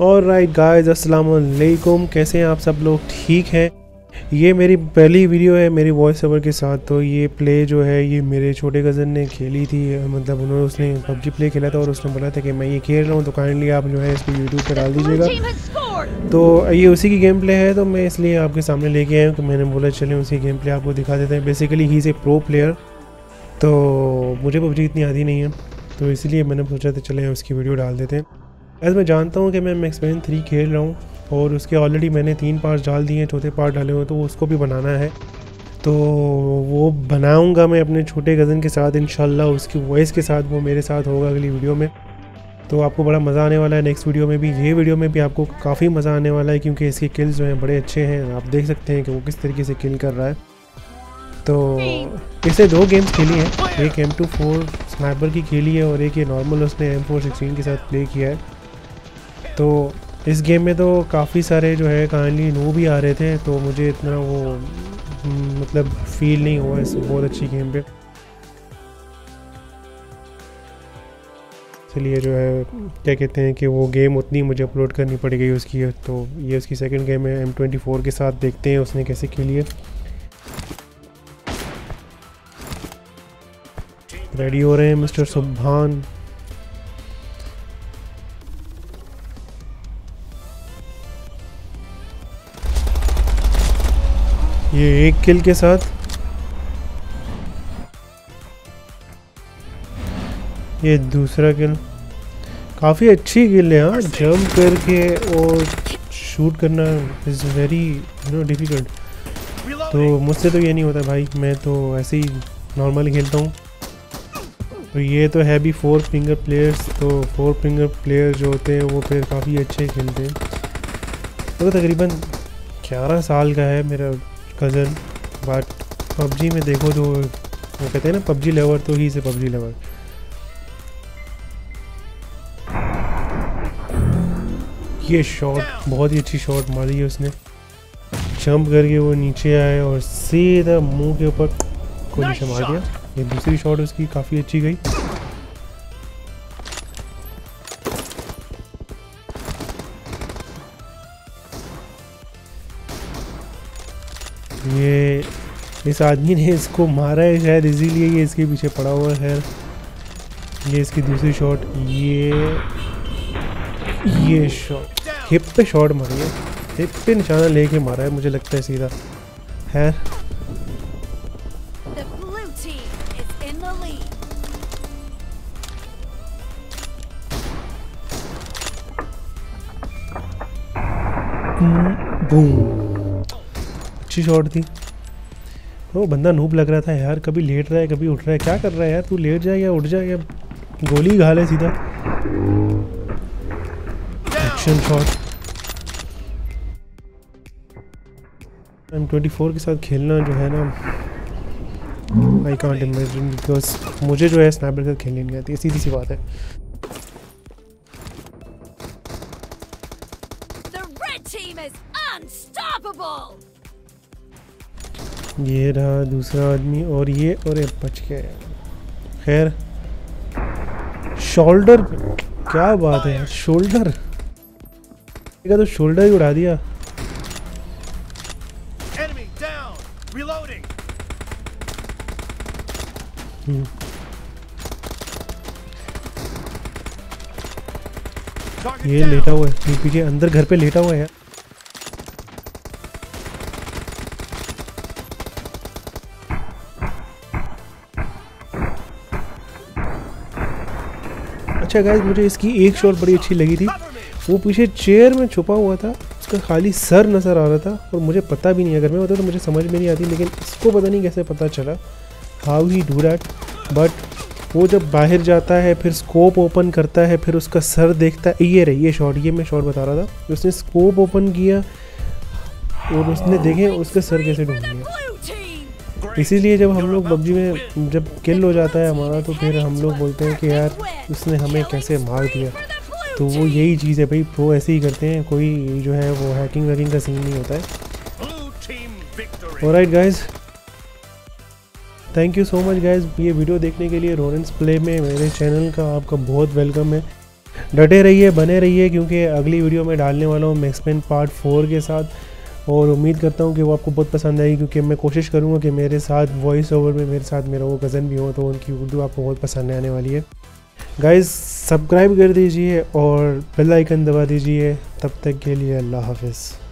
और right guys अस्सलाम वालेकुम कैसे हैं आप सब लोग? ठीक हैं? ये मेरी पहली वीडियो है मेरी वॉइस ओवर के साथ। तो ये प्ले जो है ये मेरे छोटे कज़न ने खेली थी। मतलब उन्होंने उसने पबजी प्ले खेला था और उसने बोला था कि मैं ये खेल रहा हूँ तो काइंडली आप जो है इसको यूट्यूब पर डाल दीजिएगा। तो ये उसी की गेम प्ले है तो मैं इसलिए आपके सामने लेके आया हूँ। कि मैंने बोला चले उसी गेम प्ले आपको दिखा देते हैं। Basically he is a pro player तो मुझे पबजी इतनी आती नहीं है। तो इसलिए मैंने सोचा था चले उसकी वीडियो डाल देते हैं। ऐसे मैं जानता हूँ कि मैं मैक्स पेन थ्री खेल रहा हूँ और उसके ऑलरेडी मैंने तीन पार्ट डाल दिए हैं, चौथे पार्ट डाले हुए तो उसको भी बनाना है। तो वो बनाऊँगा मैं अपने छोटे कज़न के साथ इन उसकी वॉइस के साथ, वो मेरे साथ होगा अगली वीडियो में। तो आपको बड़ा मज़ा आने वाला है। नेक्स्ट वीडियो में भी, ये वीडियो में भी आपको काफ़ी मज़ा आने वाला है क्योंकि इसके किल्स जो हैं बड़े अच्छे हैं। आप देख सकते हैं कि वो किस तरीके से किल कर रहा है। तो इसे दो गेम्स खेली हैं। एक एम टू फोर स्नाइपर की खेली है और एक ये नॉर्मल उसने एम फोर सिक्सटीन के साथ प्ले किया है। तो इस गेम में तो काफ़ी सारे जो है काइंडली नो भी आ रहे थे तो मुझे इतना वो हम्म, मतलब फील नहीं हुआ इस बहुत अच्छी गेम पे। इसलिए जो है क्या कहते हैं कि वो गेम उतनी मुझे अपलोड करनी पड़ गई उसकी तो ये उसकी सेकंड गेम है एम ट्वेंटी फोर के साथ देखते हैं उसने कैसे खेली है रेडी हो रहे हैं मिस्टर सुबहान ये एक किल के साथ। ये दूसरा किल काफ़ी अच्छी किल है हाँ जंप करके और शूट करना इज़ वेरी नो डिफ़िकल्ट तो मुझसे तो ये नहीं होता भाई, मैं तो ऐसे ही नॉर्मली खेलता हूँ। तो ये तो है भी फोर फिंगर प्लेयर्स तो फोर फिंगर प्लेयर जो होते हैं, वो फिर काफ़ी अच्छे खेलते हैं। तो तकरीबन ग्यारह साल का है मेरा कज़न बट पबजी में देखो तो वो कहते हैं ना, पबजी लेवर तो ही से पबजी लेवर ये शॉट बहुत ही अच्छी शॉट मारी है उसने। जंप करके वो नीचे आए और सीधा मुँह के ऊपर को नीचे मार दिया। ये दूसरी शॉट उसकी काफ़ी अच्छी गई। ये इस आदमी ने इसको मारा है शायद इसीलिए ये इसके पीछे पड़ा हुआ है। ये इसकी दूसरी शॉट ये ये शॉट हिप पे शॉट मारी है। हिप पे निशाना लेके मारा है मुझे लगता है सीधा। है बूम अच्छी शॉट थी। वो बंदा नूब लग रहा था यार, कभी लेट रहा है, कभी उठ रहा है, क्या कर रहा है यार, तू लेट जाए या उठ जाए या गोली घा ले सीधा। Action shot M twenty four के साथ खेलना जो है ना आई कॉन्ट इमेजिन बिकॉज़ मुझे जो है स्नैपर के साथ खेलनी नहीं आती सीधी सी बात है। ये रहा दूसरा आदमी और ये और एक बच गया खैर शोल्डर क्या बात है शोल्डर तो शोल्डर ही उड़ा दिया। हम्म। ये लेटा हुआ है पीछे अंदर घर पे लेटा हुआ है अच्छा गाइज़ मुझे इसकी एक शॉट बड़ी अच्छी लगी थी। वो पीछे चेयर में छुपा हुआ था, उसका खाली सर नज़र आ रहा था और मुझे पता भी नहीं, अगर मैं होता तो मुझे समझ में नहीं आती, लेकिन इसको पता नहीं कैसे पता चला how he do that but वो जब बाहर जाता है, फिर स्कोप ओपन करता है, फिर उसका सर देखता है, ये रही, ये शॉट ये मैं शॉट बता रहा था। उसने स्कोप ओपन किया और उसने देखे, उसका सर कैसे ढूंढ गया। इसीलिए जब हम लोग पबजी में जब किल हो जाता है हमारा तो फिर हम लोग बोलते हैं कि यार, उसने हमें कैसे मार दिया? तो वो यही चीज़ है भाई प्रो ऐसे ही करते हैं, कोई जो है वो हैकिंग वैकिंग का सीन नहीं होता है। Right guys thank you so much guys ये वीडियो देखने के लिए रोरेंस प्ले में मेरे चैनल का आपका बहुत वेलकम है। डटे रहिए, बने रहिए, क्योंकि अगली वीडियो में डालने वाला हूँ मैक्सपेन पार्ट फोर के साथ। और उम्मीद करता हूँ कि वो आपको बहुत पसंद आएगी, क्योंकि मैं कोशिश करूँगा कि मेरे साथ वॉइस ओवर में मेरे साथ मेरा वो कज़न भी हो तो उनकी उर्दू आपको बहुत पसंद आने वाली है। गाइज़ सब्सक्राइब कर दीजिए और बेल आइकन दबा दीजिए। तब तक के लिए अल्लाह हाफिज़।